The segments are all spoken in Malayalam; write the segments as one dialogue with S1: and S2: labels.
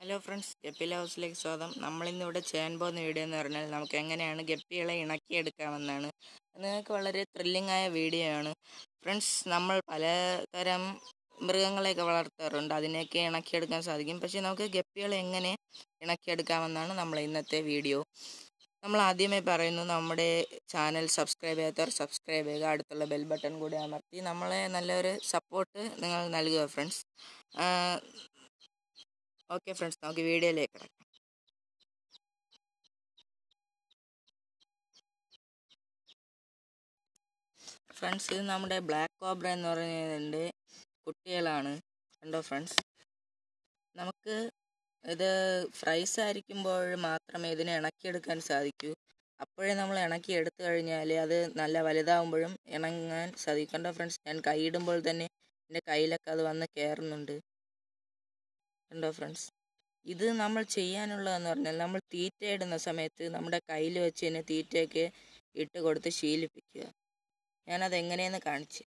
S1: ഹലോ ഫ്രണ്ട്സ് ഗപ്പി ഹൗസിലേക്ക് സ്വാഗതം. നമ്മളിന്നിവിടെ ചെയ്യാൻ പോകുന്ന വീഡിയോ എന്ന് പറഞ്ഞാൽ നമുക്ക് എങ്ങനെയാണ് ഗപ്പികളെ ഇണക്കിയെടുക്കാമെന്നാണ്. നിങ്ങൾക്ക് വളരെ ത്രില്ലിംഗ് ആയ വീഡിയോ ആണ്. ഫ്രണ്ട്സ് നമ്മൾ പലതരം മൃഗങ്ങളെയൊക്കെ വളർത്താറുണ്ട്. അതിനെയൊക്കെ ഇണക്കിയെടുക്കാൻ സാധിക്കും. പക്ഷേ നമുക്ക് ഗപ്പികളെ എങ്ങനെ ഇണക്കിയെടുക്കാമെന്നാണ് നമ്മൾ ഇന്നത്തെ വീഡിയോ നമ്മൾ ആദ്യമേ പറയുന്നു നമ്മുടെ ചാനൽ സബ്സ്ക്രൈബ് ചെയ്യാത്തവർ സബ്സ്ക്രൈബ് ചെയ്യുക. അടുത്തുള്ള ബെൽ ബട്ടൺ കൂടി അമർത്തി നമ്മളെ നല്ലൊരു സപ്പോർട്ട് നിങ്ങൾ നൽകുക ഫ്രണ്ട്സ് ഓക്കെ ഫ്രണ്ട്സ് നമുക്ക് വീഡിയോയിലേക്ക് കിടക്കാം. ഫ്രണ്ട്സ് ഇത് നമ്മുടെ ബ്ലാക്ക് കോബ്ര എന്ന് പറയുന്നതിന്റെ കുട്ടികളാണ്. കണ്ടോ ഫ്രണ്ട്സ് നമുക്ക് ഇത് ഫ്രൈസ് ആയിരിക്കുമ്പോൾ മാത്രമേ ഇതിനെ ഇണക്കിയെടുക്കാൻ സാധിക്കൂ. അപ്പോഴേ നമ്മൾ ഇണക്കി എടുത്തു കഴിഞ്ഞാൽ അത് നല്ല വലുതാവുമ്പോഴും ഇണങ്ങാൻ സാധിക്കും. കണ്ടോ ഫ്രണ്ട്സ് ഞാൻ കൈയിടുമ്പോൾ തന്നെ എന്റെ കയ്യിലൊക്കെ അത് വന്ന് കയറുന്നുണ്ട്. കണ്ടോ ഫ്രണ്ട്സ്? ഇത് നമ്മൾ ചെയ്യാനുള്ളതെന്ന് പറഞ്ഞാൽ നമ്മൾ തീറ്റ ഇടുന്ന സമയത്ത് നമ്മുടെ കയ്യിൽ വെച്ച് തന്നെ തീറ്റയൊക്കെ ഇട്ട് കൊടുത്ത് ശീലിപ്പിക്കുക. ഞാനത് എങ്ങനെയെന്ന് കാണിച്ചു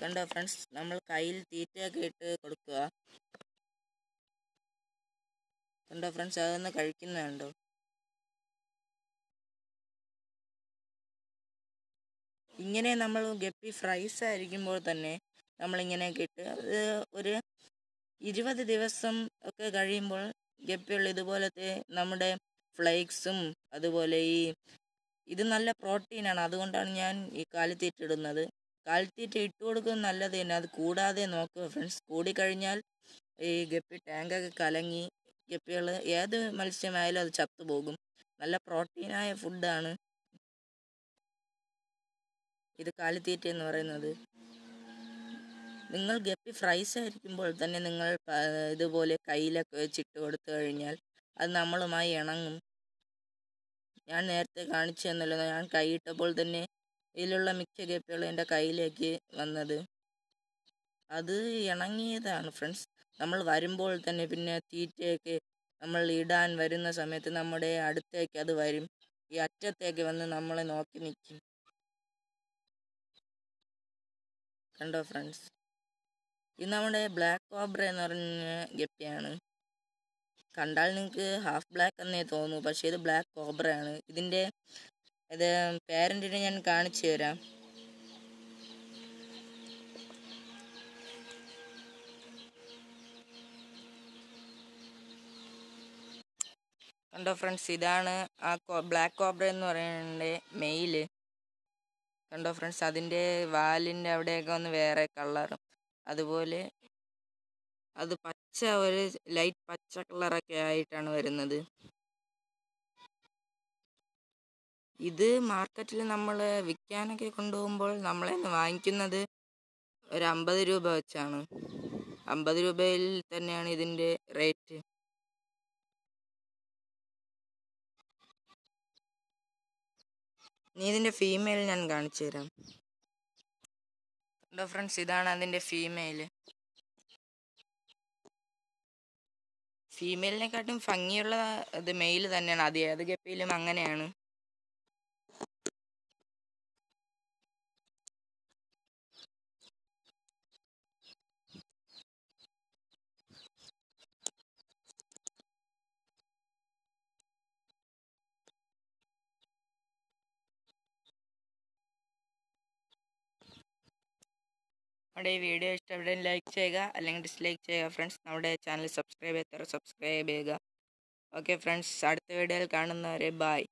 S1: കണ്ടോ ഫ്രണ്ട്സ്? നമ്മൾ കയ്യിൽ തീറ്റയൊക്കെ ഇട്ട് കൊടുക്കുക. കണ്ടോ ഫ്രണ്ട്സ്? അതൊന്ന് കഴിക്കുന്നുണ്ടോ ഇങ്ങനെ നമ്മൾ ഗപ്പി ഫ്രൈസ് ആയിരിക്കുമ്പോൾ തന്നെ നമ്മളിങ്ങനെയൊക്കെ ഇട്ട് അത് ഒരു ഇരുപത് ദിവസം ഒക്കെ കഴിയുമ്പോൾ ഗപ്പികൾ ഇതുപോലത്തെ നമ്മുടെ ഫ്ലേക്സും അതുപോലെ ഈ ഇത് നല്ല പ്രോട്ടീനാണ്. അതുകൊണ്ടാണ് ഞാൻ ഈ കാലിത്തീറ്റ ഇടുന്നത്. കാലിത്തീറ്റ ഇട്ട് കൊടുക്കുന്നത് നല്ലത് തന്നെ. അത് കൂടാതെ നോക്കുക ഫ്രണ്ട്സ്. കൂടിക്കഴിഞ്ഞാൽ ഈ ഗപ്പി ടാങ്കൊക്കെ കലങ്ങി ഗപ്പികൾ ഏത് മത്സ്യമായാലും അത് ചത്തുപോകും നല്ല പ്രോട്ടീനായ ഫുഡാണ് ഇത് കാലിത്തീറ്റ എന്ന് പറയുന്നത്. നിങ്ങൾ ഗപ്പി ഫ്രൈസ് ആയിരിക്കുമ്പോൾ തന്നെ നിങ്ങൾ ഇതുപോലെ കയ്യിലൊക്കെ വെച്ചിട്ട് കൊടുത്തു കഴിഞ്ഞാൽ അത് നമ്മളുമായി ഇണങ്ങും. ഞാൻ നേരത്തെ കാണിച്ചു തന്നല്ലോ ഞാൻ കൈയിട്ടപ്പോൾ തന്നെ ഇതിലുള്ള മിക്ക ഗപ്പികളും എന്റെ കയ്യിലേക്ക് വന്നത്. അത് ഇണങ്ങിയതാണ് ഫ്രണ്ട്സ് നമ്മൾ വരുമ്പോൾ തന്നെ പിന്നെ തീറ്റയൊക്കെ നമ്മൾ ഇടാൻ വരുന്ന സമയത്ത് നമ്മുടെ അടുത്തേക്ക് അത് വരും. ഈ അറ്റത്തേക്ക് വന്ന് നമ്മളെ നോക്കി നിൽക്കും. കണ്ടോ ഫ്രണ്ട്സ് ഇത് നമ്മുടെ ബ്ലാക്ക് കോബ്ര എന്ന് പറഞ്ഞ ഗപ്പിയാണ്. കണ്ടാൽ നിങ്ങൾക്ക് ഹാഫ് ബ്ലാക്ക് എന്നേ തോന്നൂ പക്ഷേ ഇത് ബ്ലാക്ക് കോബ്രയാണ് ഇതിന്റെ ഇത് പേരന്റിനെ ഞാൻ കാണിച്ചു തരാം. കണ്ടോ ഫ്രണ്ട്സ് ഇതാണ് ആ ബ്ലാക്ക് കോബ്ര എന്ന് പറയുന്നത് മെയിൽ കണ്ടോ ഫ്രണ്ട്സ് അതിന്റെ വാലിന്റെ അവിടെയൊക്കെ ഒന്ന് വേറെ കളറും അതുപോലെ അത് പച്ച ഒരു ലൈറ്റ് പച്ച കളറൊക്കെ ആയിട്ടാണ് വരുന്നത്. ഇത് മാർക്കറ്റിൽ നമ്മൾ വിൽക്കാനൊക്കെ കൊണ്ടുപോകുമ്പോൾ നമ്മളെ വാങ്ങിക്കുന്നത് ഒരു അമ്പത് രൂപ വെച്ചാണ്. അമ്പത് രൂപയിൽ തന്നെയാണ് ഇതിന്റെ റേറ്റ്. നീ ഇതിന്റെ ഫീമെയിൽ ഞാൻ കാണിച്ചു തരാം കണ്ടോ ഫ്രണ്ട്സ് ഇതാണ് അതിന്റെ ഫീമെയിൽ ഫീമെയിലിനെക്കാട്ടും ഭംഗിയുള്ള ഇത് മെയിൽ തന്നെയാണ്. അത് ഏത് ഗപ്പിയിലും അങ്ങനെയാണ്. നമ്മുടെ ഈ വീഡിയോ ഇഷ്ടപ്പെട്ടെങ്കിൽ ലൈക്ക് ചെയ്യുക അല്ലെങ്കിൽ ഡിസ്ലൈക്ക് ചെയ്യുക ഫ്രണ്ട്സ് നമ്മുടെ ചാനൽ സബ്സ്ക്രൈബ് ചെയ്യാത്തവർ സബ്സ്ക്രൈബ് ചെയ്യുക. ഓക്കെ ഫ്രണ്ട്സ് അടുത്ത വീഡിയോയിൽ കാണുന്നവരെ ബായ്